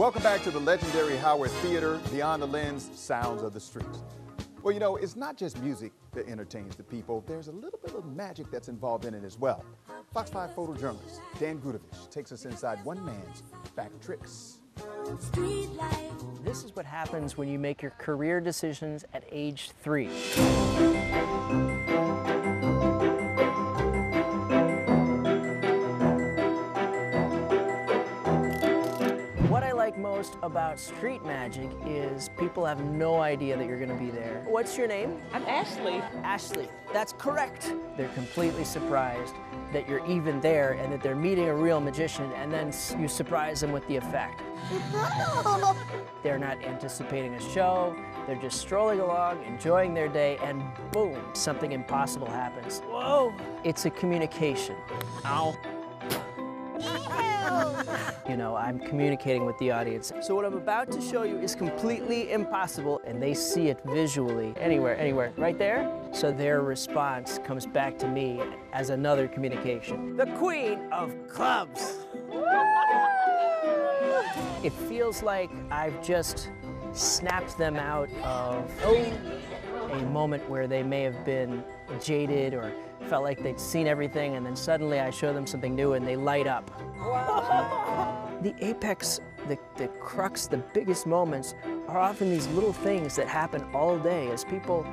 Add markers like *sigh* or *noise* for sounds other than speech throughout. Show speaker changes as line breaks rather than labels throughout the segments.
Welcome back to the legendary Howard Theater, Beyond the Lens, Sounds of the Streets. Well, you know, it's not just music that entertains the people. There's a little bit of magic that's involved in it as well. Fox 5 photojournalist Dan Grudovich takes us inside one man's back tricks.
This is what happens when you make your career decisions at age three. Like most about street magic is people have no idea that you're going to be there. What's your name?
I'm Ashley.
Ashley. That's correct. They're completely surprised that you're even there and that they're meeting a real magician and then you surprise them with the effect. *laughs* they're not anticipating a show, they're just strolling along, enjoying their day, and boom, something impossible happens. Whoa! It's a communication. Ow. You know, I'm communicating with the audience. So what I'm about to show you is completely impossible, and they see it visually anywhere, anywhere, right there. So their response comes back to me as another communication. The queen of clubs. It feels like I've just snapped them out of oh, a moment where they may have been jaded or felt like they'd seen everything and then suddenly I show them something new and they light up. *laughs* the apex, the, the crux, the biggest moments are often these little things that happen all day as people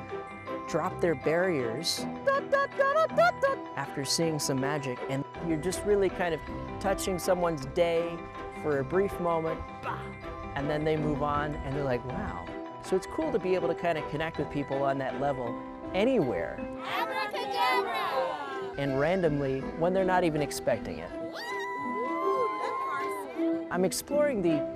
drop their barriers after seeing some magic and you're just really kind of touching someone's day for a brief moment and then they move on and they're like, wow. So it's cool to be able to kind of connect with people on that level anywhere and randomly when they're not even expecting it. I'm exploring the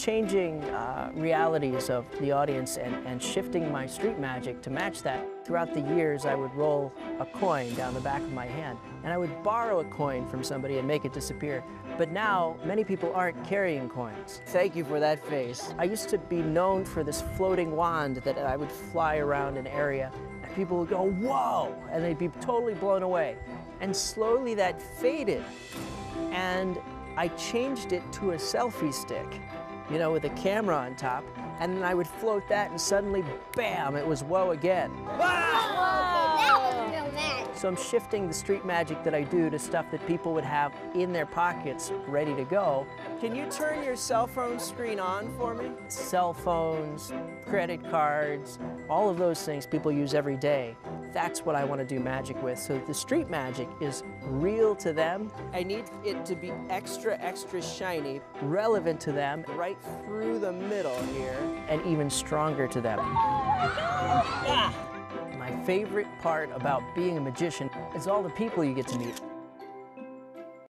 changing uh, realities of the audience and, and shifting my street magic to match that. Throughout the years, I would roll a coin down the back of my hand, and I would borrow a coin from somebody and make it disappear. But now, many people aren't carrying coins. Thank you for that face. I used to be known for this floating wand that I would fly around an area, and people would go, whoa, and they'd be totally blown away. And slowly that faded, and I changed it to a selfie stick, you know, with a camera on top, and then I would float that and suddenly, bam, it was whoa again. So I'm shifting the street magic that I do to stuff that people would have in their pockets ready to go. Can you turn your cell phone screen on for me? Cell phones, credit cards, all of those things people use every day. That's what I want to do magic with. So the street magic is real to them. I need it to be extra, extra shiny, relevant to them, right through the middle here, and even stronger to them. Oh my favorite part about being a magician is all the people you get to meet.